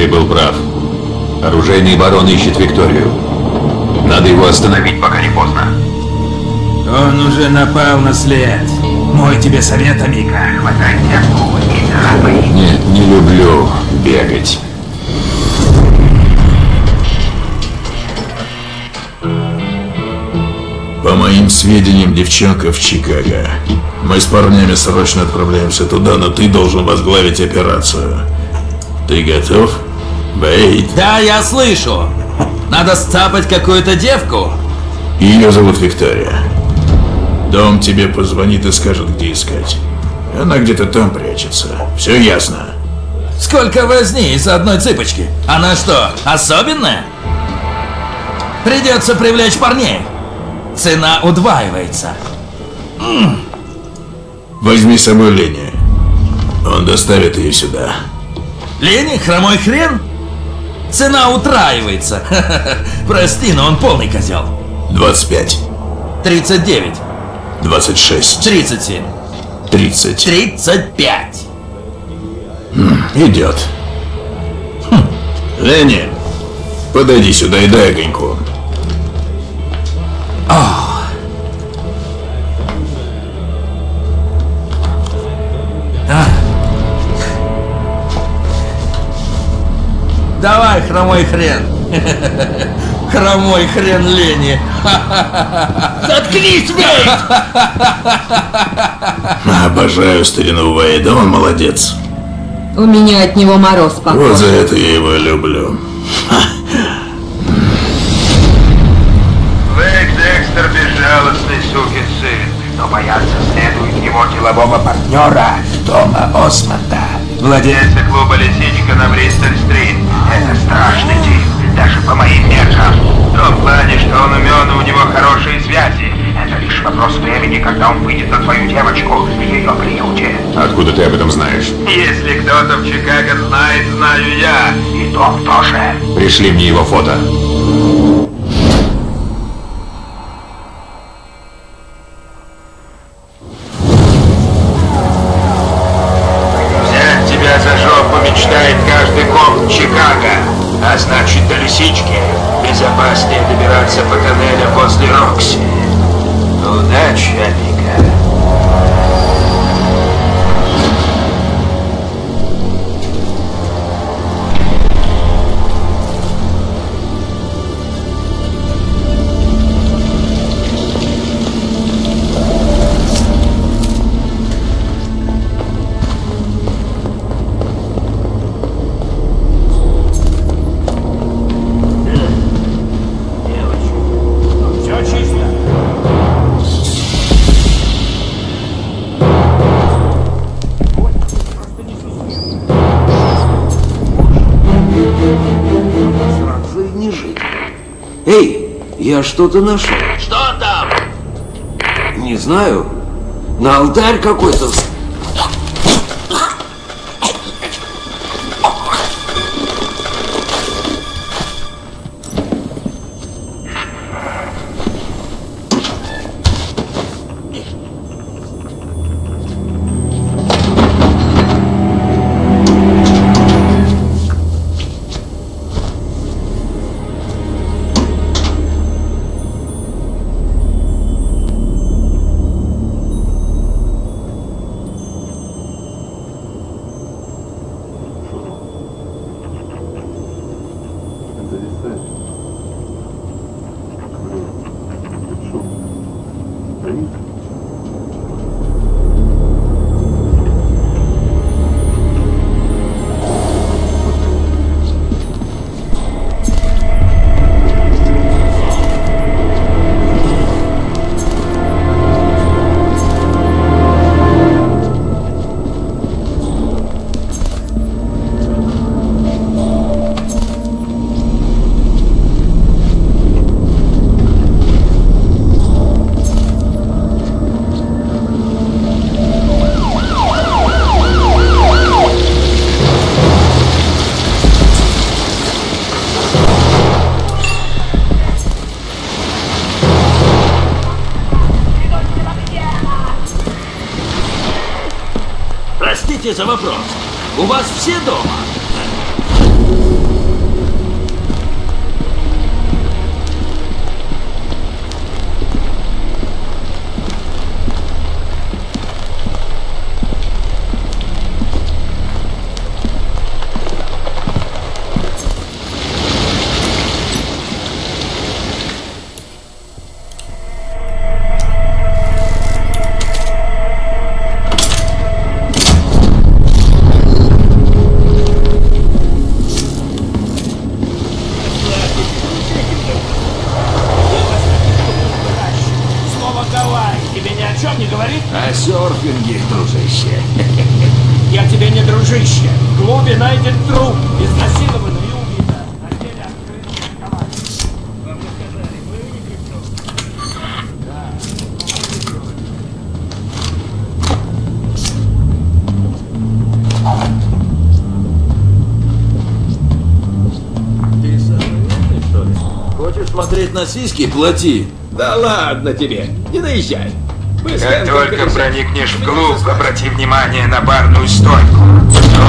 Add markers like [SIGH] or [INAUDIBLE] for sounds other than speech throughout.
Ты был прав. Оружейный барон ищет Викторию. Надо его остановить, пока не поздно. Он уже напал на след. Мой тебе совет, Амика. Хватай девку и. Нет, не люблю бегать. По моим сведениям, девчонка в Чикаго. Мы с парнями срочно отправляемся туда, но ты должен возглавить операцию. Ты готов? Бейт. Да, я слышу. Надо стапать какую-то девку. Ее зовут Виктория. Дом тебе позвонит и скажет, где искать. Она где-то там прячется. Все ясно. Сколько возни из одной цыпочки? Она что, особенная? Придется привлечь парней. Цена удваивается. Возьми с собой Лени. Он доставит ее сюда. Лени, хромой хрен? Цена утраивается. [LAUGHS] Прости, но он полный козел. 25, 39, 26, 37, 30. 35. Идет. Хм. Лени, подойди сюда и дай огоньку. Давай, хромой хрен. [LAUGHS] Хромой хрен Лени. [LAUGHS] Заткнись, Вейт! Обожаю старину Вейда, он молодец. У меня от него мороз по Вот за это я его люблю. Вейк Декстер безжалостный сукин сын, но бояться следует его делового партнера Тома Осмонда, владельца клуба «Лисичка» на Бристоль-стрит. Это страшный тип, даже по моим меркам. В том плане, что он умен и у него хорошие связи. Это лишь вопрос времени, когда он выйдет на твою девочку в ее приюте. Откуда ты об этом знаешь? Если кто-то в Чикаго знает, знаю я. И Том тоже. Пришли мне его фото. Я что-то нашел. Что там? Не знаю. На алтарь какой-то. Простите вопрос. У вас все дома? Смотреть на сиськи? Плати. Да ладно тебе, не наезжай. Мы Как Хэнком только перешли. проникнешь в клуб, обрати внимание на барную стойку. Кто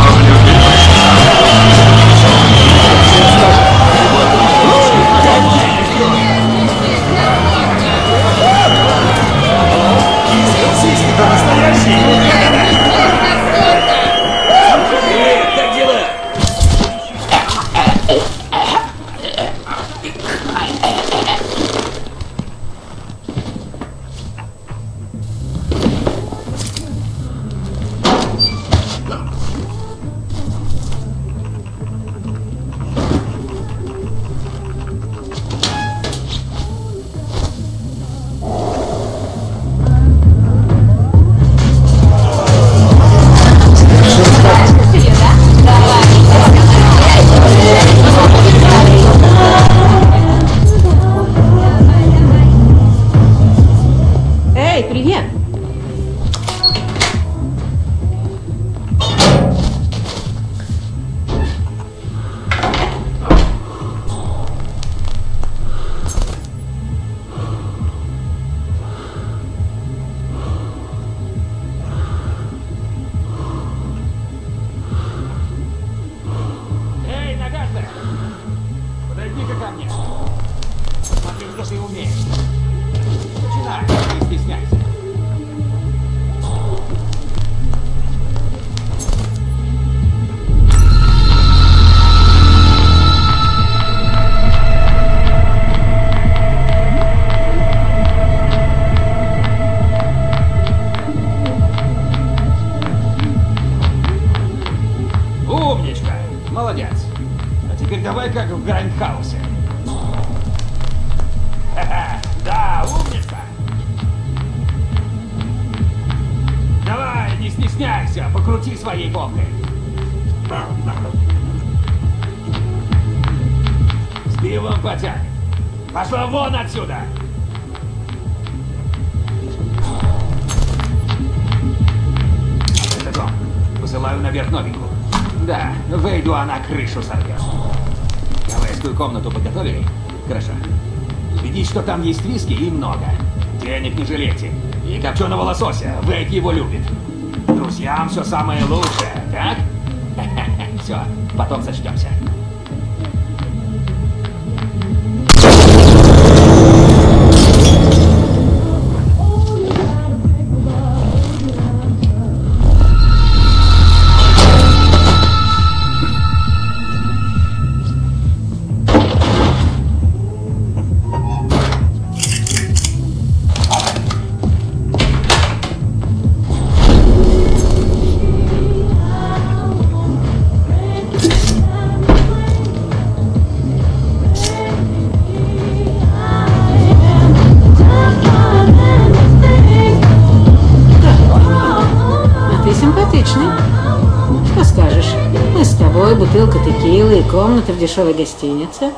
стесняйся, покрути своей попкой. С пивом потянет. Пошла вон отсюда! Это Том. Посылаю наверх новенькую. Да, выйду, она крышу сорвет. Гавайскую комнату подготовили? Хорошо. Убедись, что там есть виски и много. Денег не жалейте. И копченого лосося. Вейд его любит. Друзьям все самое лучшее, так? [LAUGHS] Все, потом сочтемся. Комната в дешевой гостинице.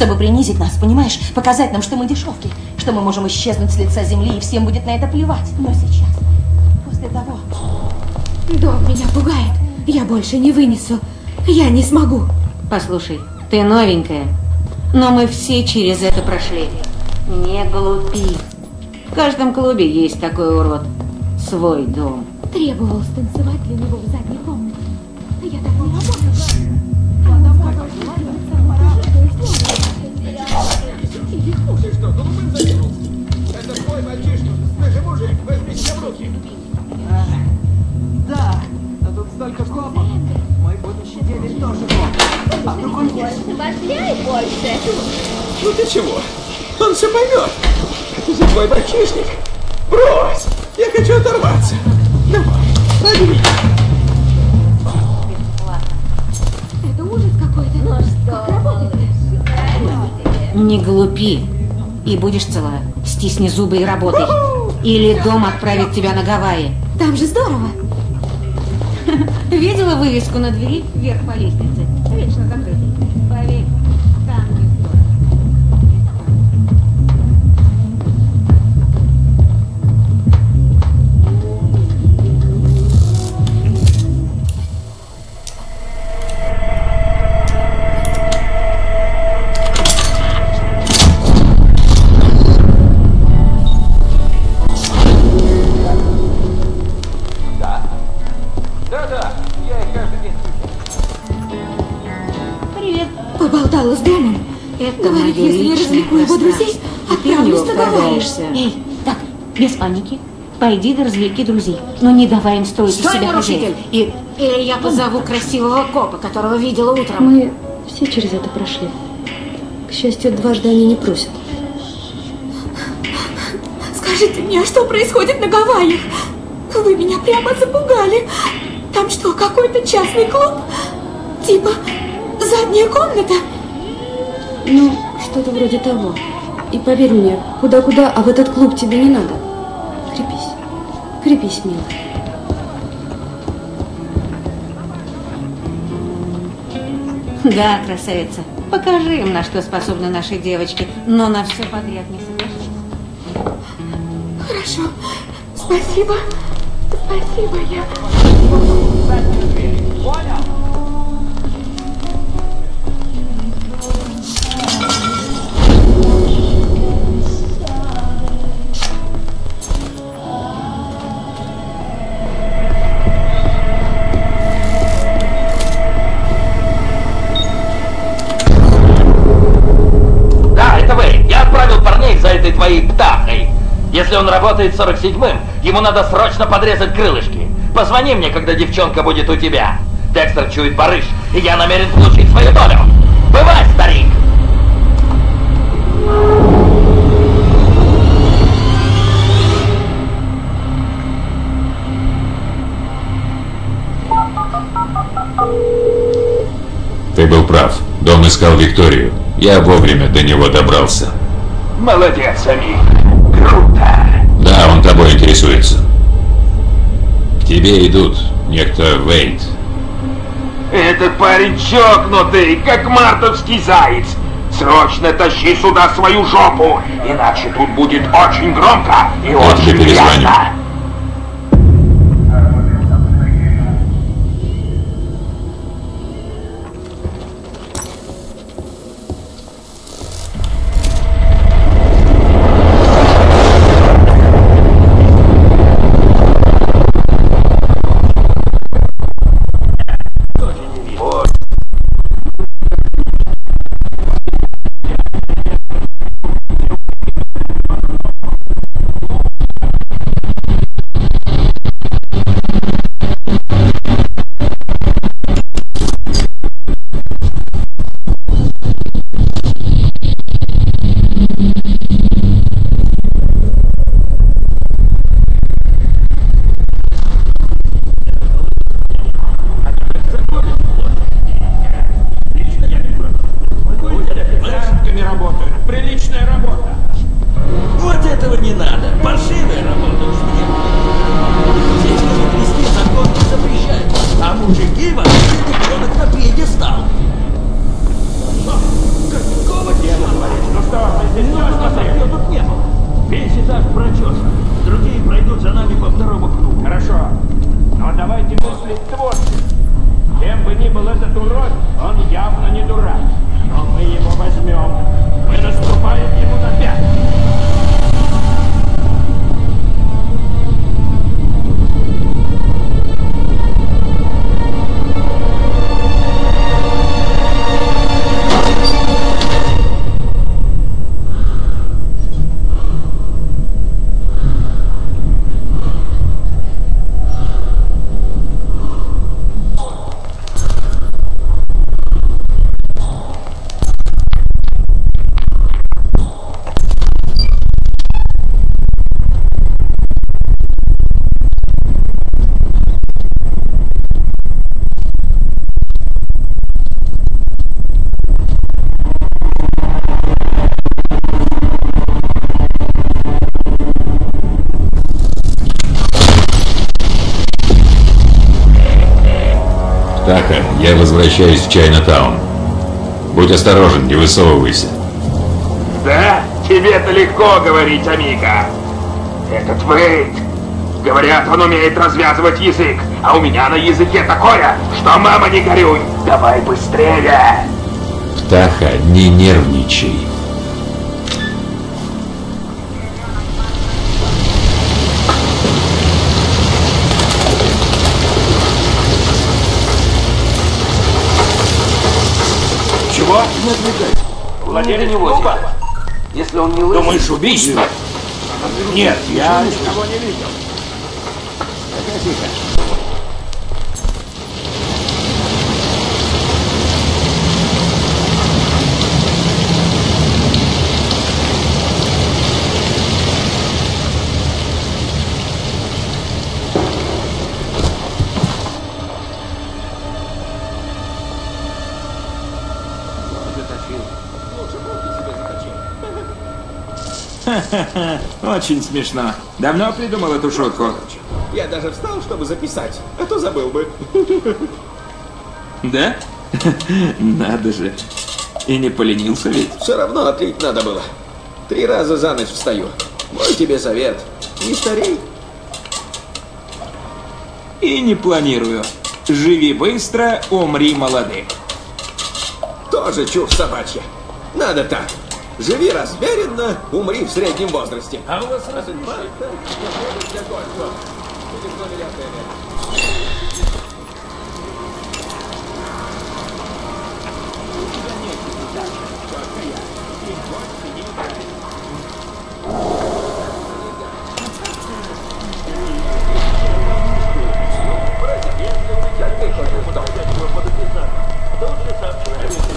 Чтобы принизить нас, понимаешь? Показать нам, что мы дешевки, что мы можем исчезнуть с лица земли, и всем будет на это плевать. Но сейчас, после того... Дом меня пугает. Я больше не вынесу. Я не смогу. Послушай, ты новенькая, но мы все через это прошли. Не глупи. В каждом клубе есть такой урод. Свой дом. Требовал станцевать для него в задней комнате. Я так не работала. Ты что, голубым затянул? Это твой мальчишка. Ты же мужик, возьми себя в руки. Да, но тут столько копов. Мой будущий деверь тоже коп. А вдруг он есть? Больше. Ну ты чего? Он все поймет. Это же твой мальчишник. Брось! Я хочу оторваться. Давай, ради меня. Это ужас какой-то. Ну что, Не глупи. И будешь цела. Стисни зубы и работай. Или дом отправит тебя на Гавайи. Там же здорово. [LAUGHS] Видела вывеску на двери вверх по лестнице? Паники. Пойди да развлеки друзей. Но не давай им строить Стой, себя нарушитель! И Или я позову красивого копа, которого видела утром. Мы все через это прошли. К счастью, дважды они не просят. Скажите мне, а что происходит на Гавайях? Вы меня прямо запугали. Там что, какой-то частный клуб? Типа задняя комната? Ну, что-то вроде того. И поверь мне, куда-куда, а в этот клуб тебе не надо. Крепись. Милая. Да, красавица. Покажи им, на что способны наши девочки, но на все подряд не соглашайся. Хорошо. Спасибо. Спасибо, я... Если он работает 47-м, ему надо срочно подрезать крылышки. Позвони мне, когда девчонка будет у тебя. Декстер чует барыш, и я намерен получить свою долю. Бывай, старик! Ты был прав. Дом искал Викторию. Я вовремя до него добрался. Молодец, Амик. Он тобой интересуется. К тебе идут некто Вейт. Этот парень чокнутый, как мартовский заяц. Срочно тащи сюда свою жопу, иначе тут будет очень громко и Я очень тебе перезвоню. грязно. Птаха, я возвращаюсь в Чайна-таун. Будь осторожен, не высовывайся. Да? Тебе-то легко говорить, Амика. Этот Вейд. Говорят, он умеет развязывать язык, а у меня на языке такое, что мама не горюй. Давай быстрее. Птаха, не нервничай. Чего? Не клуба? Если он не лысый... Думаешь, убийство? Нет, я Ничего никого не видел. Тихо. [LAUGHS] Очень смешно. Давно придумал эту шутку? Я даже встал, чтобы записать, а то забыл бы. Да? [LAUGHS] Надо же. И не поленился ведь. Все равно отлить надо было. Три раза за ночь встаю. Мой тебе совет. Не старей. И не планирую. Живи быстро, умри молодым. Тоже чушь собачья. Надо так. Живи размеренно, умри в среднем возрасте. А у вас разве отеля.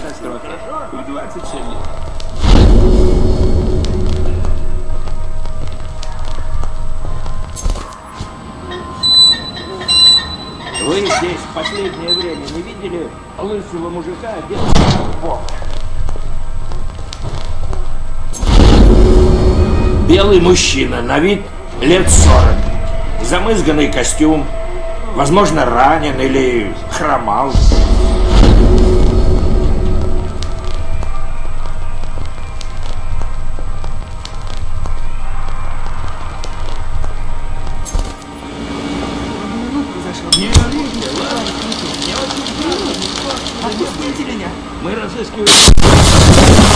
Катастрофа. В 27 лет. Вы здесь в последнее время не видели лысого мужика, одетого в? Белый мужчина, на вид лет 40. Замызганный костюм. Возможно, ранен или хромал. Мы разыскиваем...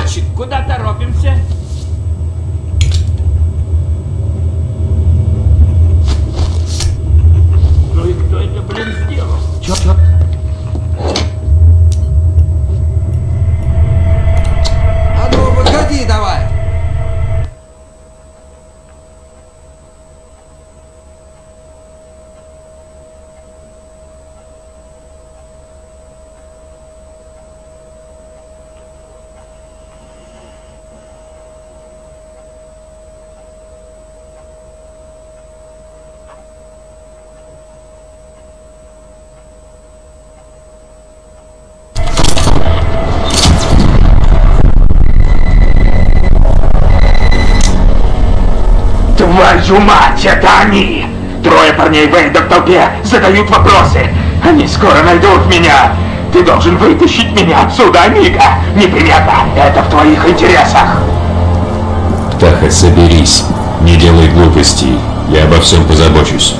Молодчик, куда торопимся? Ну и кто это, блин, сделал? Чё, чё? А ну, выходи давай! Твою мать, это они! Трое парней Вейда в толпе задают вопросы. Они скоро найдут меня. Ты должен вытащить меня отсюда, Мика. Непременно. Это в твоих интересах. Птаха, соберись. Не делай глупостей. Я обо всем позабочусь.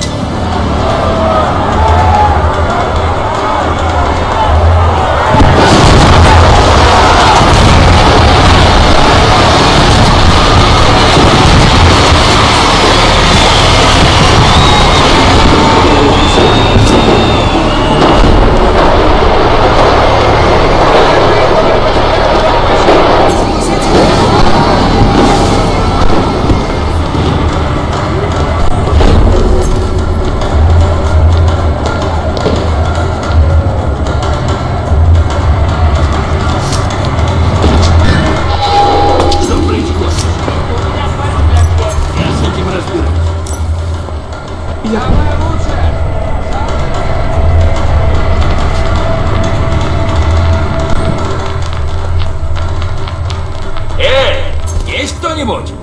Я... Эй, есть кто-нибудь?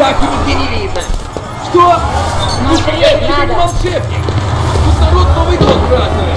Так и нигде не видно. Что? Смотреть тебе надо. волшебник. Тут народ Новый год празднует.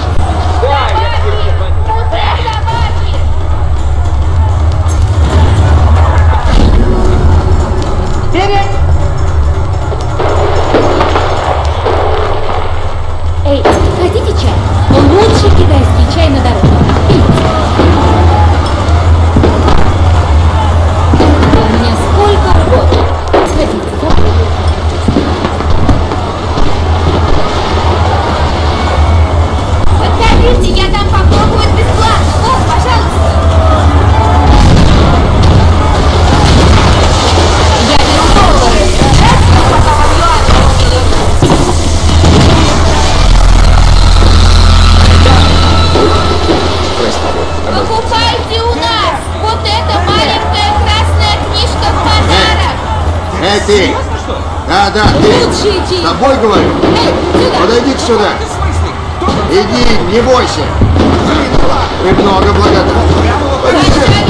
Ты! Да, да, ты! Лучший С день! тобой говорю! Эй! Подойди сюда! Иди, не бойся! Премного благодарен! Хозяин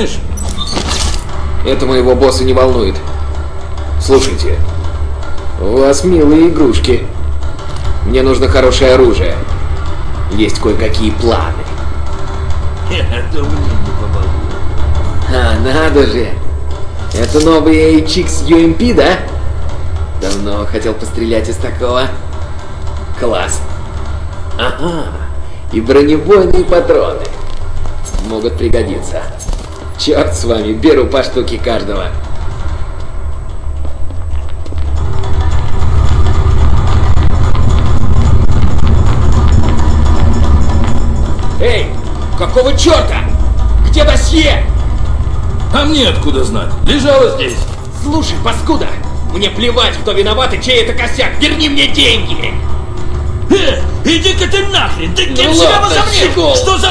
понимаешь? Это моего босса не волнует. Слушайте, у вас милые игрушки. Мне нужно хорошее оружие. Есть кое-какие планы. [LAUGHS] Это мне не. А, надо же! Это новый HX UMP, да? Давно хотел пострелять из такого. Класс. Ага. И бронебойные патроны. Могут пригодиться. Черт с вами, беру по штуке каждого. Эй, какого черта? Где досье? А мне откуда знать? Лежала здесь. Слушай, паскуда, мне плевать, кто виноват и чей это косяк. Верни мне деньги. Э, иди-ка ты нахрен! Ты кем Ну себя возомнил? Что за...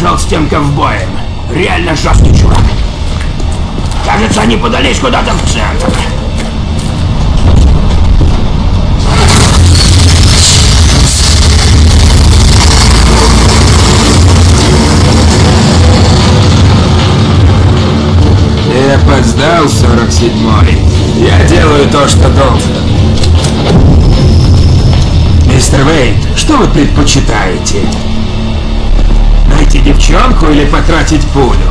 Он ушел с тем ковбоем. Реально жесткий чувак. Кажется, они подались куда-то в центр. Ты опоздал, 47-й. Я делаю то, что должен. Мистер Вейт, что вы предпочитаете? Найти девчонку или потратить пулю?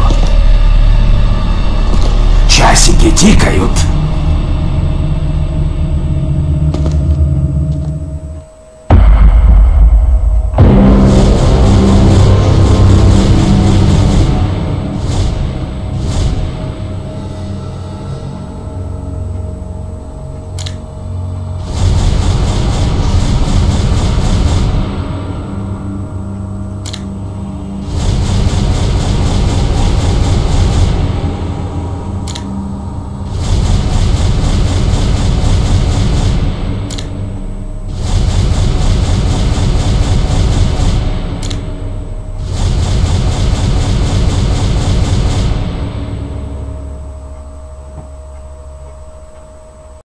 Часики тикают.